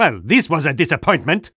Well, this was a disappointment.